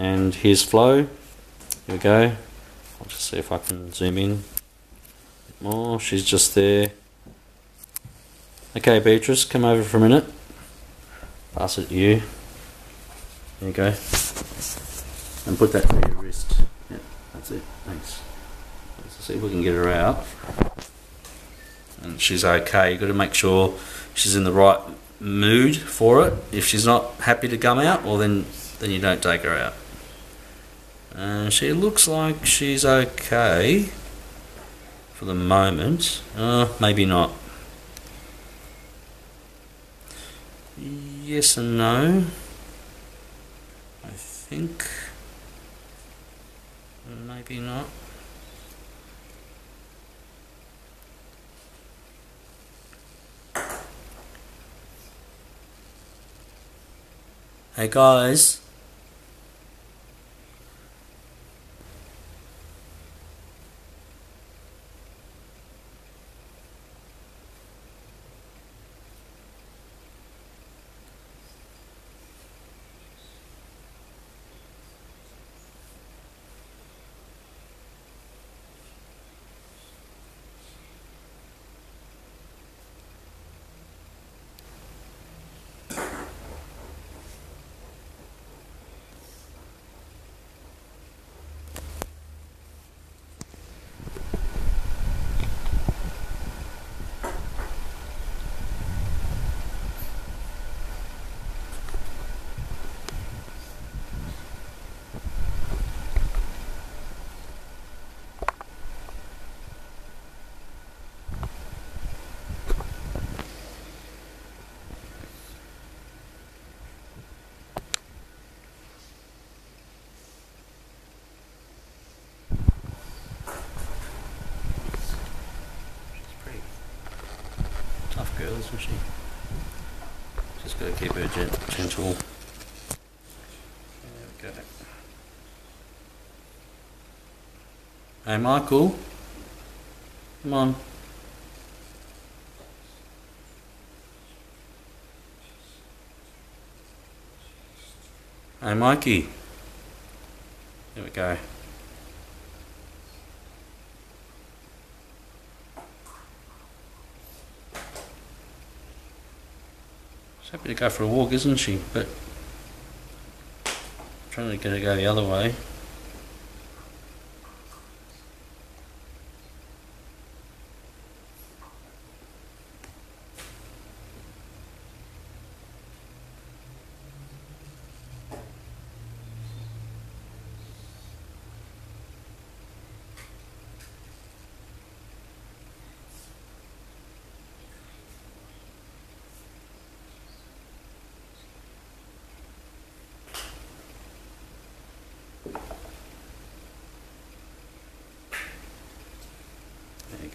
And here's Flo. Here we go. I'll just see if I can zoom in more. She's just there. Okay, Beatrice, come over for a minute. Pass it to you. There you go. And put that to your wrist. Yeah, that's it. Thanks. Let's see if we can get her out. And she's okay. You've got to make sure she's in the right mood for it. If she's not happy to come out, well then then you don't take her out. And she looks like she's okay for the moment. Uh, maybe not. Yes and no. I think. Maybe not. Hey guys. Tough girl. Just got to keep her gent- gentle. There we go. Hey, Michael. Come on. Hey, Mikey. There we go. She's happy to go for a walk, isn't she? But I'm trying to get her to go the other way.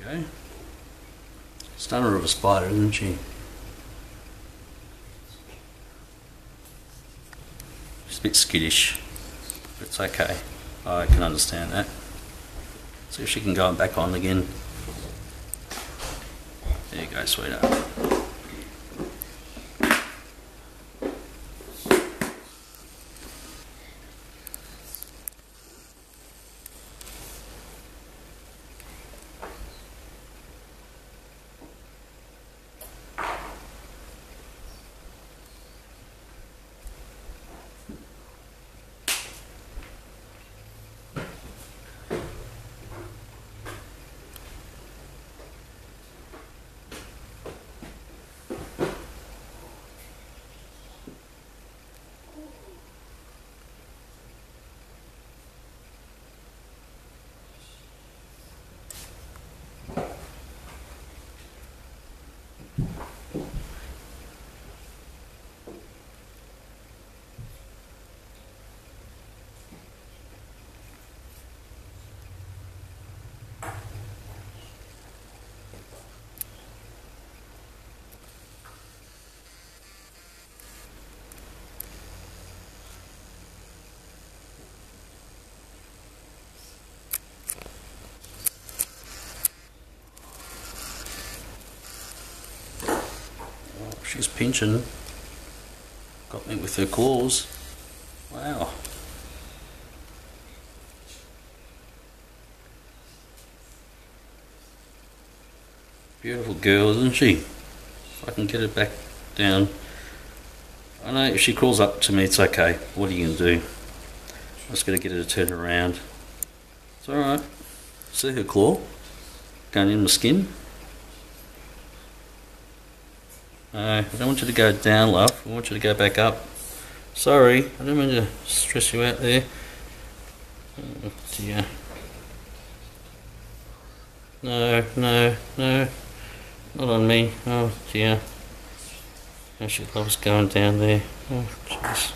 Go. Stunner of a spider, isn't she? She's a bit skittish, but it's okay. I can understand that. See if she can go back on again. There you go, sweetheart. She's pinching. Got me with her claws. Wow. Beautiful girl, isn't she? If I can get her back down. I know if she crawls up to me, it's okay. What are you going to do? I'm just going to get her to turn around. It's alright. See her claw? Going in the skin. No, I don't want you to go down, love. I want you to go back up. Sorry, I don't mean to stress you out there. Oh dear. No, no, no. Not on me. Oh dear. How she loves going down there. Oh jeez.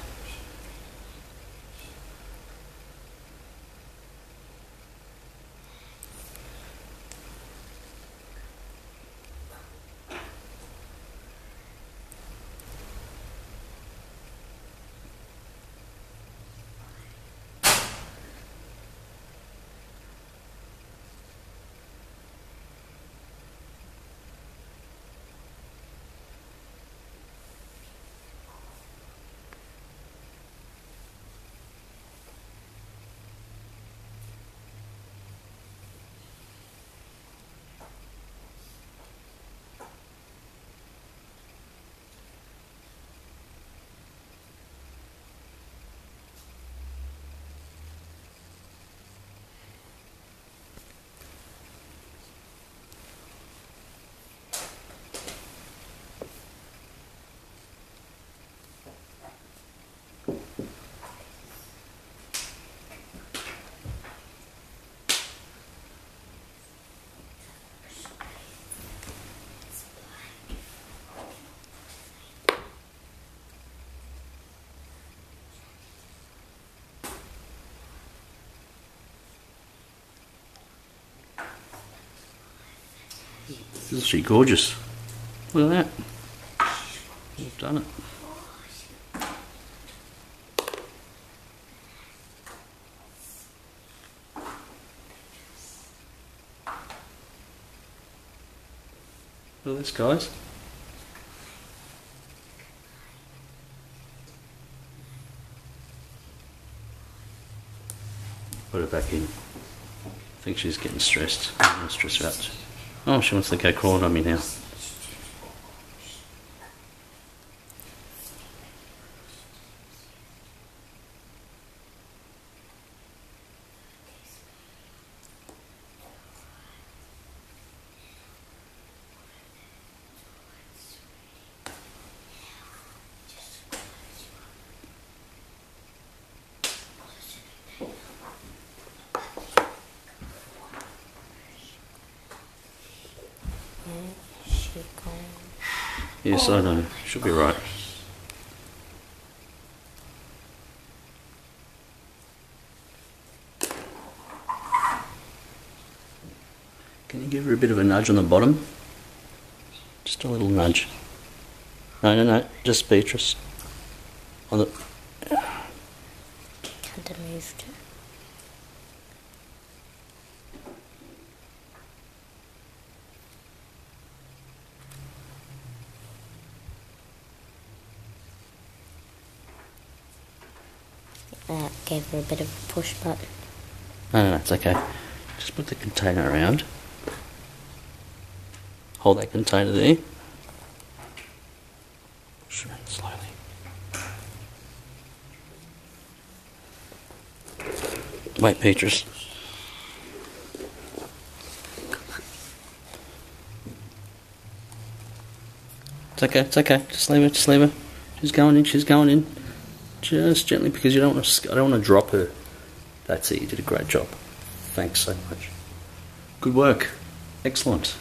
Isn't she gorgeous? Look at that. We've done it. Look at this, guys. Put her back in. I think she's getting stressed. I'm stress her out. Oh, she wants to go crawling on me now. she gone? Yes, I know. Should be right. Can you give her a bit of a nudge on the bottom? Just a little nudge. No, no, no. Just Beatrice. On the. Kind of That gave her a bit of a push button. No, no, no. It's okay. Just put the container around. Hold that container there. Around slowly. Wait, Petrus. It's okay, it's okay. Just leave her, just leave her. She's going in, she's going in. Just gently because you don't want to, I don't want to drop her. That's it, you did a great job. Thanks so much. Good work. Excellent.